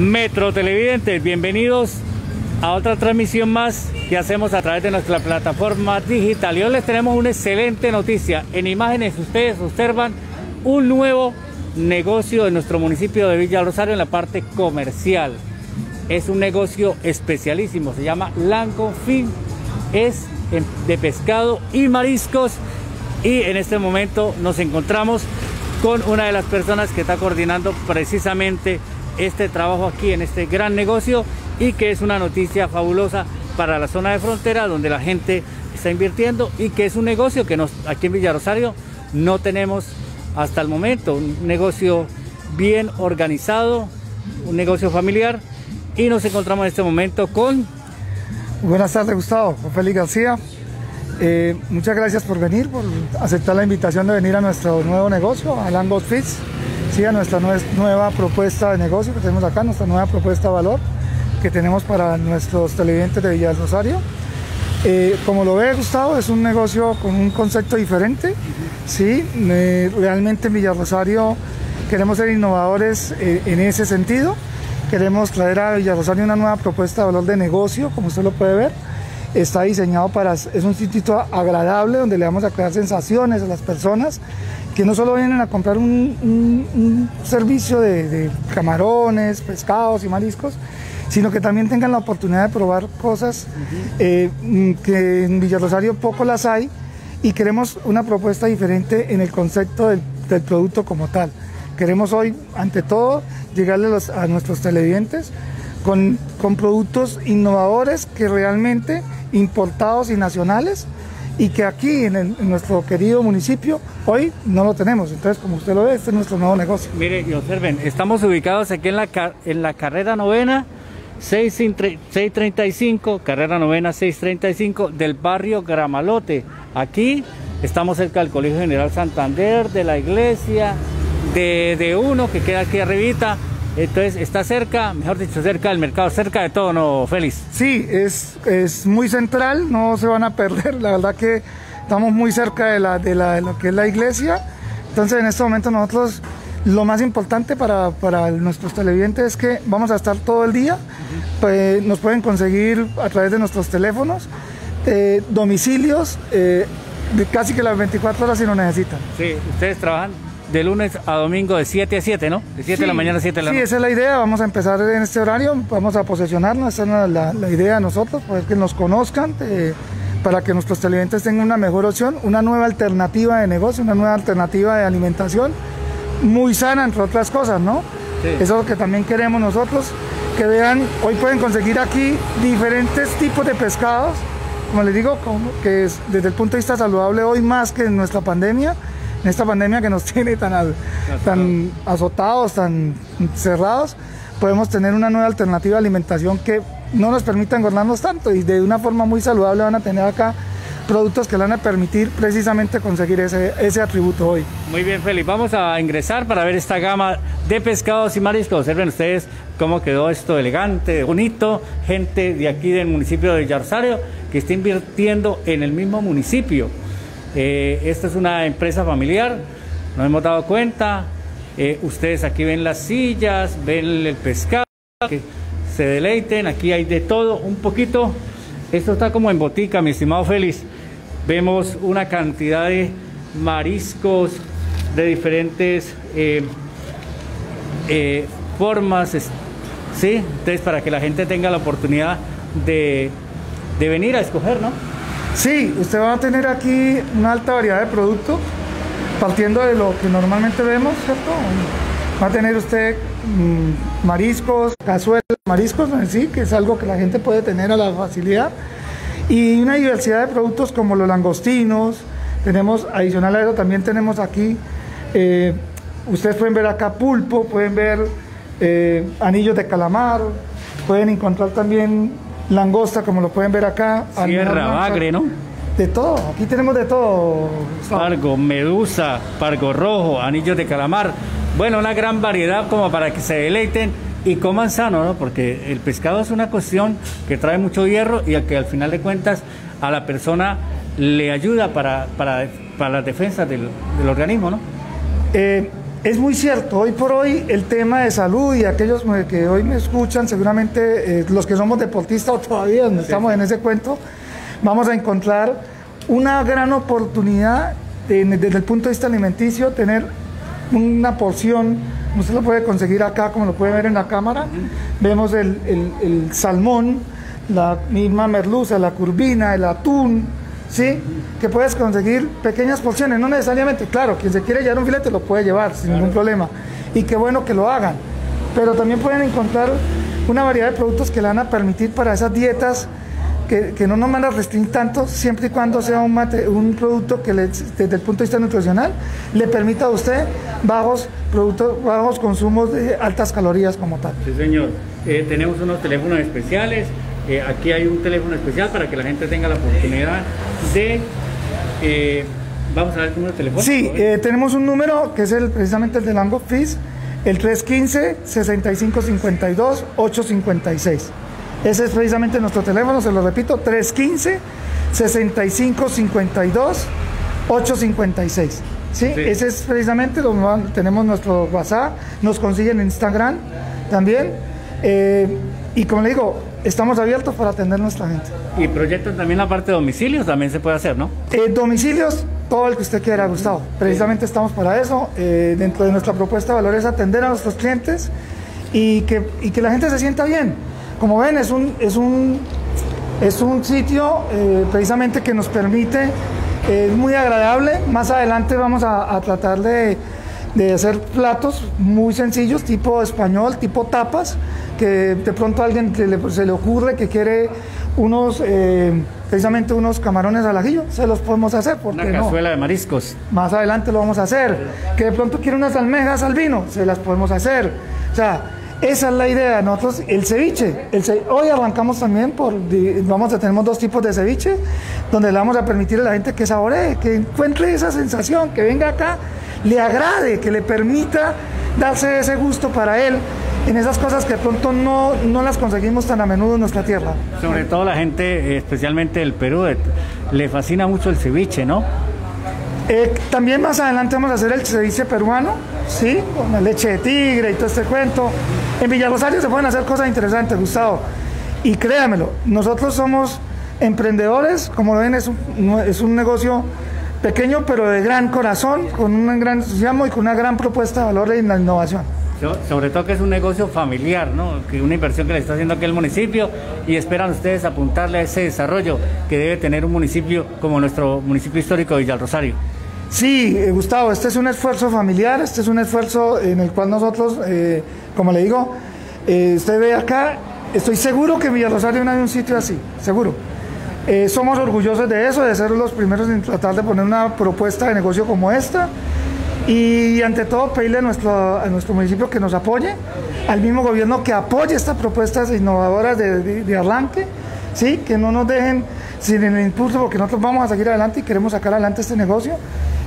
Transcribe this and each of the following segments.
Metro Televidentes, bienvenidos a otra transmisión más que hacemos a través de nuestra plataforma digital. Y hoy les tenemos una excelente noticia. En imágenes ustedes observan un nuevo negocio en nuestro municipio de Villa Rosario en la parte comercial. Es un negocio especialísimo, se llama Lango Fin, es de pescado y mariscos y en este momento nos encontramos con una de las personas que está coordinando precisamente este trabajo aquí en este gran negocio y que es una noticia fabulosa para la zona de frontera donde la gente está invirtiendo y que es un negocio que nos, aquí en Villa Rosario no tenemos hasta el momento, un negocio bien organizado, un negocio familiar y nos encontramos en este momento con... Buenas tardes Gustavo, con Félix García. Eh, muchas gracias por venir, por aceptar la invitación de venir a nuestro nuevo negocio, a Langos Fits nuestra nueva propuesta de negocio que tenemos acá, nuestra nueva propuesta de valor que tenemos para nuestros televidentes de Villa Rosario. Eh, como lo ve Gustavo, es un negocio con un concepto diferente. Sí, realmente en Rosario queremos ser innovadores eh, en ese sentido. Queremos traer a Villa Rosario una nueva propuesta de valor de negocio, como usted lo puede ver. Está diseñado para, es un sitio agradable donde le vamos a crear sensaciones a las personas que no solo vienen a comprar un, servicio de, camarones, pescados y mariscos, sino que también tengan la oportunidad de probar cosas eh, que en Rosario poco las hay y queremos una propuesta diferente en el concepto del, producto como tal. Queremos hoy, ante todo, llegarle a nuestros televidentes con, con productos innovadores que realmente importados y nacionales y que aquí en, nuestro querido municipio hoy no lo tenemos. Entonces, como usted lo ve, este es nuestro nuevo negocio. Mire y observen, estamos ubicados aquí en la, en la carrera novena 635, carrera novena 635 del barrio Gramalote. Aquí estamos cerca del Colegio General Santander, de la iglesia, de, de uno que queda aquí arribita entonces, está cerca, mejor dicho, cerca del mercado, cerca de todo, ¿no, Félix? Sí, es, es muy central, no se van a perder. La verdad que estamos muy cerca de, la, de, la, de lo que es la iglesia. Entonces, en este momento nosotros, lo más importante para, para nuestros televidentes es que vamos a estar todo el día. pues, nos pueden conseguir a través de nuestros teléfonos, eh, domicilios, eh, casi que las 24 horas si lo necesitan. Sí, ustedes trabajan de lunes a domingo de 7 a 7, ¿no? De 7 de la mañana a 7 de la noche. Sí, esa es la idea. Vamos a empezar en este horario, vamos a posesionarnos, esa es la, idea de nosotros, pues que nos conozcan, eh, para que nuestros televidentes tengan una mejor opción, una nueva alternativa de negocio, una nueva alternativa de alimentación, muy sana, entre otras cosas, ¿no? Eso es lo que también queremos nosotros, que vean, hoy pueden conseguir aquí diferentes tipos de pescados, como les digo, que es, desde el punto de vista saludable hoy más que en nuestra pandemia, en esta pandemia que nos tiene tan, tan azotados, tan cerrados, podemos tener una nueva alternativa de alimentación que no nos permita engordarnos tanto y de una forma muy saludable van a tener acá productos que le van a permitir precisamente conseguir ese, atributo hoy. Muy bien, Felipe. Vamos a ingresar para ver esta gama de pescados y mariscos. Observen ustedes cómo quedó esto elegante, bonito. Gente de aquí del municipio de Yarzario que está invirtiendo en el mismo municipio. Eh, esta es una empresa familiar, nos hemos dado cuenta. Eh, ustedes aquí ven las sillas, ven el pescado, que se deleiten, aquí hay de todo, un poquito. Esto está como en botica, mi estimado Félix. Vemos una cantidad de mariscos de diferentes eh, formas, ¿sí? Entonces, para que la gente tenga la oportunidad de, de venir a escoger, ¿no? Sí, usted va a tener aquí una alta variedad de productos, partiendo de lo que normalmente vemos, ¿cierto? Va a tener usted mm, mariscos, cazuelas, mariscos sí, que es algo que la gente puede tener a la facilidad, y una diversidad de productos como los langostinos, tenemos, adicional a eso, también tenemos aquí, eh, ustedes pueden ver acá pulpo, pueden ver eh, anillos de calamar, pueden encontrar también langosta, como lo pueden ver acá. Sierra, bagre, ¿no? De todo, aquí tenemos de todo. Pargo, medusa, pargo rojo, anillos de calamar. Bueno, una gran variedad como para que se deleiten y coman sano, ¿no? Porque el pescado es una cuestión que trae mucho hierro y que al final de cuentas a la persona le ayuda para, para, para las defensas del, organismo, ¿no? Eh, Es muy cierto, hoy por hoy el tema de salud y aquellos que hoy me escuchan, seguramente eh, los que somos deportistas o todavía no estamos en ese cuento, vamos a encontrar una gran oportunidad desde el punto de vista alimenticio, tener una porción, usted lo puede conseguir acá como lo puede ver en la cámara, vemos el, el salmón, la misma merluza, la curvina, el atún, ¿sí? Que puedes conseguir pequeñas porciones, no necesariamente, claro, quien se quiere llevar un filete lo puede llevar sin ningún problema. Y qué bueno que lo hagan. Pero también pueden encontrar una variedad de productos que le van a permitir para esas dietas que, no nos van a restringir tanto, siempre y cuando sea un, un producto que desde el punto de vista nutricional le permita a usted bajos, productos, bajos consumos de altas calorías como tal. Sí, señor. Eh, tenemos unos teléfonos especiales eh, aquí hay un teléfono especial para que la gente tenga la oportunidad de... Eh, vamos a ver el número de teléfono. Sí, eh, tenemos un número que es el, precisamente el de Lango Fizz, el 315-6552-856. Ese es precisamente nuestro teléfono, se lo repito, 315-6552-856. ¿Sí? Ese es precisamente donde tenemos nuestro WhatsApp, nos consiguen en Instagram también. y como le digo, estamos abiertos para atender a nuestra gente. ¿Y proyectan también la parte de domicilios? También se puede hacer, ¿no? Eh, domicilios, todo el que usted quiera, Gustavo. Precisamente estamos para eso. Eh, dentro de nuestra propuesta de valor es atender a nuestros clientes y que, y que la gente se sienta bien. Como ven, es un, es un, es un sitio eh, precisamente que nos permite, es muy agradable. Más adelante vamos a, a tratar de de hacer platos muy sencillos, tipo español, tipo tapas, que de pronto a alguien se le ocurre que quiere unos, eh, precisamente unos camarones al ajillo, se los podemos hacer. Una cazuela de mariscos. Más adelante lo vamos a hacer. Que de pronto quiere unas almejas al vino, se las podemos hacer. O sea, esa es la idea. Nosotros, el ceviche, el hoy arrancamos también por, vamos a tener dos tipos de ceviche, donde le vamos a permitir a la gente que saboree, que encuentre esa sensación, que venga acá le agrade, que le permita darse ese gusto para él en esas cosas que de pronto no, no las conseguimos tan a menudo en nuestra tierra. Sobre todo la gente, especialmente del Perú, le fascina mucho el ceviche, ¿no? Eh, también más adelante vamos a hacer el ceviche peruano, ¿sí? Con la leche de tigre y todo este cuento. En Villarosario se pueden hacer cosas interesantes, Gustavo. Y créamelo, nosotros somos emprendedores, como ven, es un, es un negocio pequeño pero de gran corazón, con un gran entusiasmo y con una gran propuesta de valor en la innovación. Sobre todo que es un negocio familiar, ¿no? que una inversión que le está haciendo aquí el municipio y esperan ustedes apuntarle a ese desarrollo que debe tener un municipio como nuestro municipio histórico de Villalrosario. Sí, eh, Gustavo, este es un esfuerzo familiar, este es un esfuerzo en el cual nosotros, eh, como le digo, eh, usted ve acá, estoy seguro que en Villarrosario no hay un sitio así, seguro. Eh, somos orgullosos de eso, de ser los primeros en tratar de poner una propuesta de negocio como esta y ante todo pedirle a nuestro, nuestro municipio que nos apoye, al mismo gobierno que apoye estas propuestas innovadoras de, de, arranque, ¿sí? que no nos dejen sin el impulso porque nosotros vamos a seguir adelante y queremos sacar adelante este negocio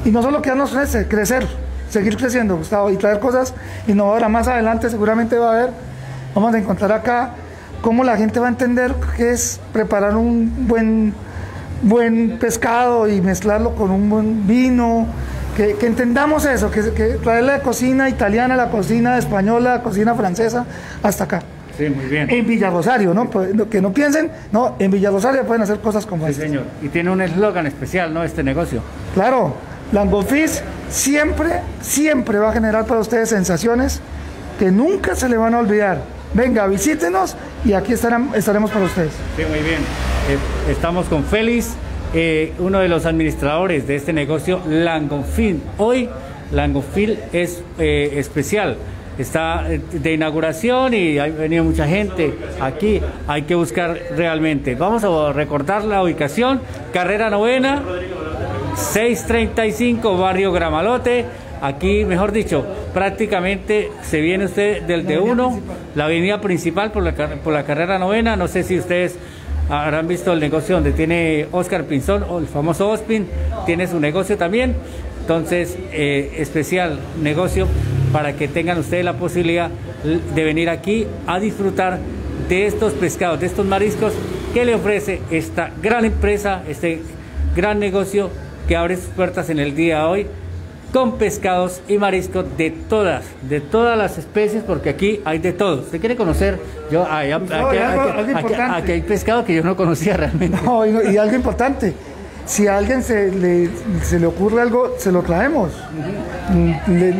y no solo quedarnos crecer, crecer seguir creciendo, Gustavo, y traer cosas innovadoras. Más adelante seguramente va a haber, vamos a encontrar acá cómo la gente va a entender qué es preparar un buen, buen pescado y mezclarlo con un buen vino, que, entendamos eso, que, que traer la cocina italiana, la cocina española, la cocina francesa hasta acá. Sí, muy bien. En Villa Rosario, ¿no? Pues, que no piensen, no, en Villa Rosario pueden hacer cosas como sí, señor. Y tiene un eslogan especial, ¿no? Este negocio. Claro, Langofis siempre, siempre va a generar para ustedes sensaciones que nunca se le van a olvidar. Venga, visítenos y aquí estaremos para ustedes. Sí, muy bien. Eh, estamos con Félix, eh, uno de los administradores de este negocio, Langofil. Hoy Langofil es eh, especial. Está de inauguración y ha venido mucha gente aquí. Hay que buscar realmente. Vamos a recordar la ubicación. Carrera novena, 635, Barrio Gramalote. Aquí, mejor dicho, prácticamente se viene usted del D1, la avenida principal por la, por la carrera novena. No sé si ustedes habrán visto el negocio donde tiene Oscar Pinzón, o el famoso Ospin, tiene su negocio también. Entonces, eh, especial negocio para que tengan ustedes la posibilidad de venir aquí a disfrutar de estos pescados, de estos mariscos que le ofrece esta gran empresa, este gran negocio que abre sus puertas en el día de hoy con pescados y mariscos de todas, de todas las especies, porque aquí hay de todo. ¿Usted quiere conocer? Yo, hay, aquí, hay pescado que yo no conocía realmente. No, y, algo importante, si a alguien se le, se le ocurre algo, se lo traemos.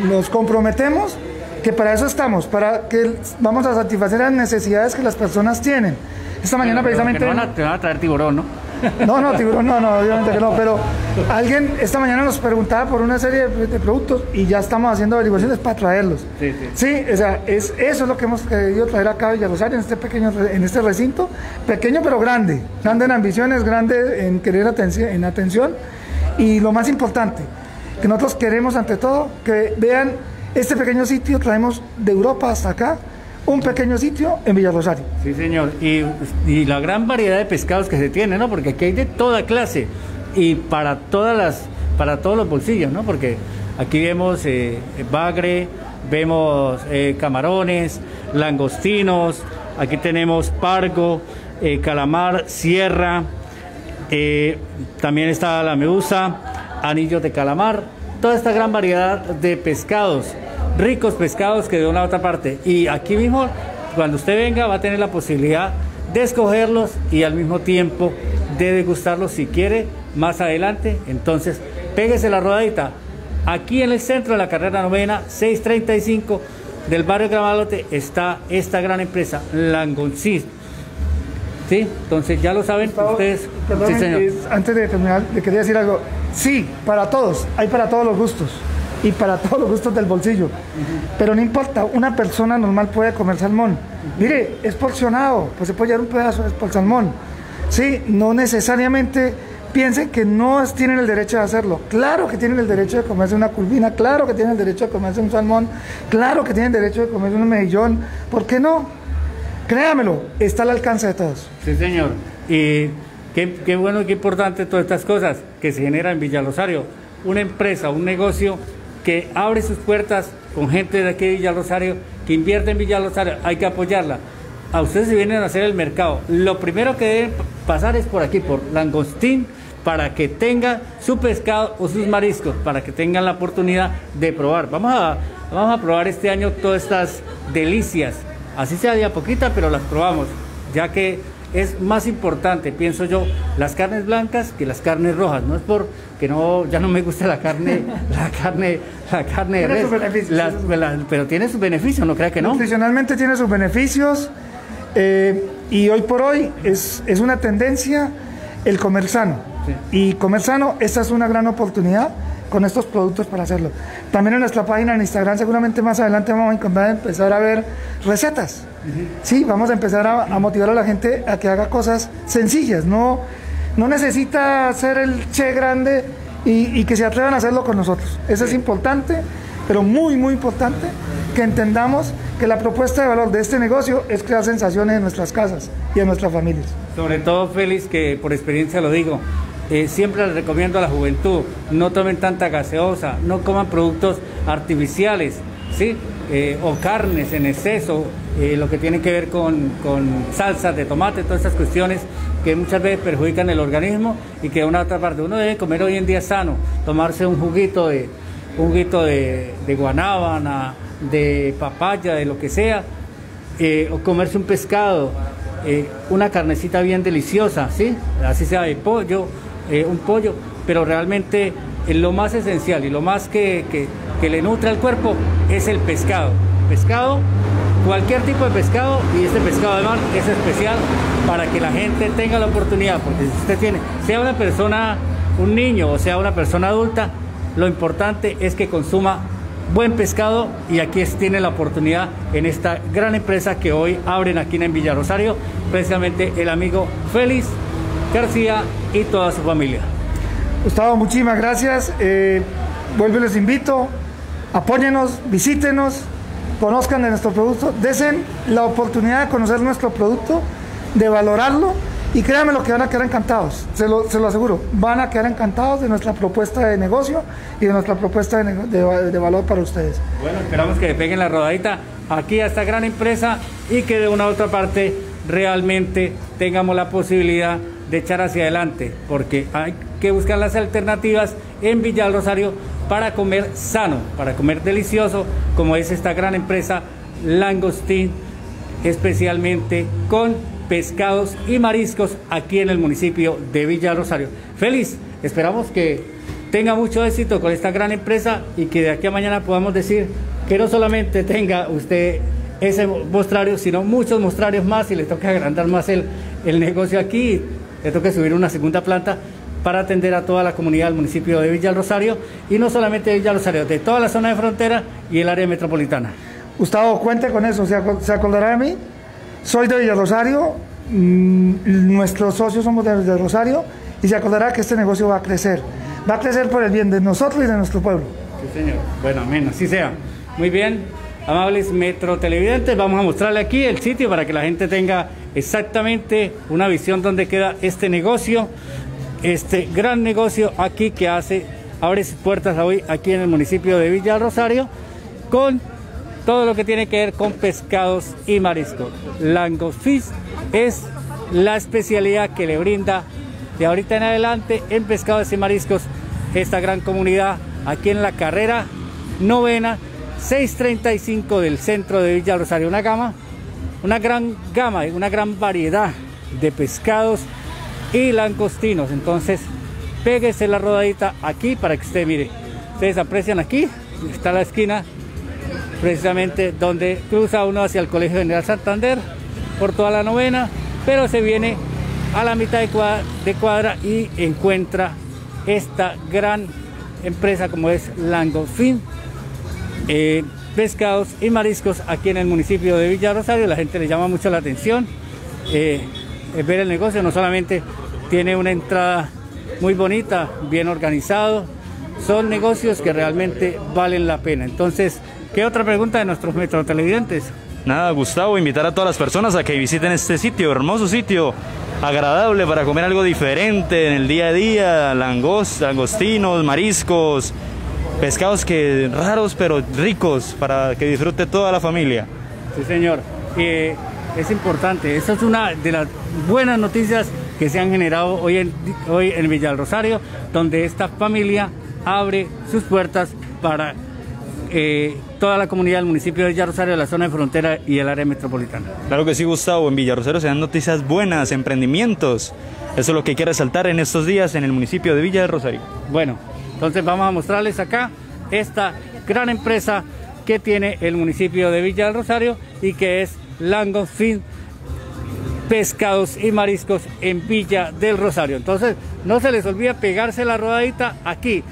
nos comprometemos que para eso estamos, para que vamos a satisfacer las necesidades que las personas tienen. Esta mañana precisamente... van a traer tiburón, ¿no? No, no, tiburón, no, no, obviamente que no, pero alguien esta mañana nos preguntaba por una serie de, productos y ya estamos haciendo averiguaciones para traerlos. Sí, sí. Sí, o sea, es, eso es lo que hemos querido traer acá a Villarosario, en este pequeño, en este recinto, pequeño pero grande, grande en ambiciones, grande en querer atención, en atención y lo más importante, que nosotros queremos ante todo que vean este pequeño sitio, traemos de Europa hasta acá, un pequeño sitio en Villarrosario. Sí, señor. Y, la gran variedad de pescados que se tiene, ¿no? Porque aquí hay de toda clase y para todas las, para todos los bolsillos, ¿no? Porque aquí vemos eh, bagre, vemos eh, camarones, langostinos, aquí tenemos pargo, eh, calamar, sierra, también está la medusa, anillos de calamar, toda esta gran variedad de pescados ricos pescados que de una u otra parte. Y aquí mismo, cuando usted venga, va a tener la posibilidad de escogerlos y al mismo tiempo de degustarlos si quiere más adelante. Entonces, péguese la rodadita. Aquí en el centro de la carrera novena, 635 del barrio Gramalote, está esta gran empresa, Langoncís. ¿Sí? Entonces, ya lo saben ustedes. antes de terminar, le quería decir algo. Sí, para todos, hay para todos los gustos y para todos los gustos del bolsillo. Pero no importa, una persona normal puede comer salmón. Mire, es porcionado, pues se puede llevar un pedazo por salmón. Sí, no necesariamente piensen que no tienen el derecho de hacerlo. Claro que tienen el derecho de comerse una curvina, claro que tienen el derecho de comerse un salmón, claro que tienen el derecho de comerse un mejillón. ¿Por qué no? Créamelo, está al alcance de todos. Sí, señor. Y qué, qué bueno qué importante todas estas cosas que se generan en Villalosario. Una empresa, un negocio que abre sus puertas con gente de aquí de Villa Rosario, que invierte en Villa Rosario, hay que apoyarla. A ustedes se vienen a hacer el mercado. Lo primero que deben pasar es por aquí, por Langostín, para que tengan su pescado o sus mariscos, para que tengan la oportunidad de probar. Vamos a, vamos a probar este año todas estas delicias, así sea de a poquita, pero las probamos, ya que es más importante, pienso yo, las carnes blancas que las carnes rojas. No es por que no, ya no me gusta la carne, la carne, la carne de res, pero tiene sus beneficios, no crea que no. Nutricionalmente tiene sus beneficios eh, y hoy por hoy es, es una tendencia el comer sano. Y comer sano, esta es una gran oportunidad con estos productos para hacerlo. También en nuestra página en Instagram seguramente más adelante vamos a empezar a ver recetas. Sí, vamos a empezar a, motivar a la gente a que haga cosas sencillas, no, no necesita ser el che grande y, que se atrevan a hacerlo con nosotros. Eso es importante, pero muy, muy importante que entendamos que la propuesta de valor de este negocio es crear sensaciones en nuestras casas y en nuestras familias. Sobre todo, Félix, que por experiencia lo digo, eh, siempre les recomiendo a la juventud, no tomen tanta gaseosa, no coman productos artificiales, ¿sí? Eh, o carnes en exceso, eh, lo que tiene que ver con, con salsas de tomate, todas estas cuestiones que muchas veces perjudican el organismo y que de una otra parte uno debe comer hoy en día sano, tomarse un juguito de, un juguito de, guanábana, de papaya, de lo que sea, o comerse un pescado, una carnecita bien deliciosa, ¿sí? así sea de pollo eh, un pollo, pero realmente eh, lo más esencial y lo más que, le nutre al cuerpo es el pescado. Pescado, cualquier tipo de pescado y este pescado de mar es especial para que la gente tenga la oportunidad, porque si usted tiene, sea una persona, un niño o sea una persona adulta, lo importante es que consuma buen pescado y aquí tiene la oportunidad en esta gran empresa que hoy abren aquí en Villa Rosario, precisamente el amigo Félix García y toda su familia. Gustavo, muchísimas gracias. Eh, vuelvo y les invito, apóyenos, visítenos, conozcan de nuestro producto, desen la oportunidad de conocer nuestro producto, de valorarlo y créanme lo que van a quedar encantados, se lo, aseguro, van a quedar encantados de nuestra propuesta de negocio y de nuestra propuesta de, valor para ustedes. Bueno, esperamos que peguen la rodadita aquí a esta gran empresa y que de una u otra parte realmente tengamos la posibilidad de echar hacia adelante, porque hay que buscar las alternativas en Villa Rosario para comer sano, para comer delicioso, como es esta gran empresa Langostín, especialmente con pescados y mariscos aquí en el municipio de Villa Rosario. Feliz, esperamos que tenga mucho éxito con esta gran empresa y que de aquí a mañana podamos decir que no solamente tenga usted ese mostrario, sino muchos mostrarios más y le toca agrandar más el, el negocio aquí, le toca subir una segunda planta para atender a toda la comunidad del municipio de Villa Rosario y no solamente de Villa Rosario, de toda la zona de frontera y el área metropolitana. Gustavo, cuente con eso, ¿se, acordará de mí? Soy de Villa Rosario, mm, nuestros socios somos de Villa Rosario y se acordará que este negocio va a crecer. Va a crecer por el bien de nosotros y de nuestro pueblo. Sí, señor. Bueno, amén, así sea. Muy bien, amables metro televidentes, vamos a mostrarle aquí el sitio para que la gente tenga exactamente una visión donde queda este negocio este gran negocio aquí que hace, abre sus puertas hoy aquí en el municipio de Villa Rosario con todo lo que tiene que ver con pescados y mariscos. Langos Fish es la especialidad que le brinda de ahorita en adelante en pescados y mariscos esta gran comunidad aquí en la carrera novena 635 del centro de Villa Rosario. Una gama, una gran gama, una gran variedad de pescados y langostinos. Entonces, péguese la rodadita aquí para que usted mire. Ustedes aprecian aquí, está la esquina precisamente donde cruza uno hacia el Colegio General Santander por toda la novena, pero se viene a la mitad de cuadra, y encuentra esta gran empresa como es Langofin, eh, pescados y mariscos aquí en el municipio de Villa Rosario. La gente le llama mucho la atención eh, ver el negocio, no solamente tiene una entrada muy bonita, bien organizado. Son negocios que realmente valen la pena. Entonces, ¿qué otra pregunta de nuestros metro televidentes? Nada, Gustavo, invitar a todas las personas a que visiten este sitio, hermoso sitio, agradable para comer algo diferente en el día a día, langos, langostinos, mariscos, pescados que raros pero ricos para que disfrute toda la familia. Sí, señor. Eh, es importante, esa es una de las buenas noticias que se han generado hoy en, hoy en Villa Rosario, donde esta familia abre sus puertas para eh, toda la comunidad del municipio de Villa Rosario, la zona de frontera y el área metropolitana. Claro que sí, Gustavo. En Villa Rosario se dan noticias buenas, emprendimientos. Eso es lo que hay que resaltar en estos días en el municipio de Villa de Rosario. Bueno, entonces vamos a mostrarles acá esta gran empresa que tiene el municipio de Villa del Rosario y que es Lango Fin pescados y mariscos en Villa del Rosario. Entonces, no se les olvide pegarse la rodadita aquí,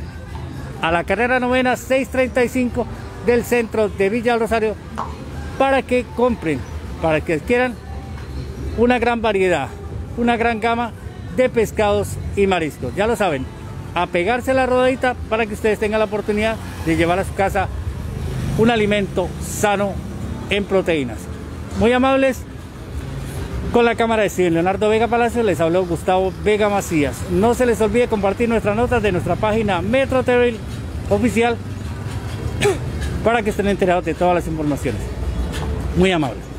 a la carrera novena 635 del centro de Villa del Rosario, para que compren, para que adquieran una gran variedad, una gran gama de pescados y mariscos. Ya lo saben, a pegarse la rodadita para que ustedes tengan la oportunidad de llevar a su casa un alimento sano en proteínas. Muy amables, con la cámara de Steven Leonardo Vega Palacio les habló Gustavo Vega Macías. No se les olvide compartir nuestras notas de nuestra página Metro Trail oficial para que estén enterados de todas las informaciones. Muy amables.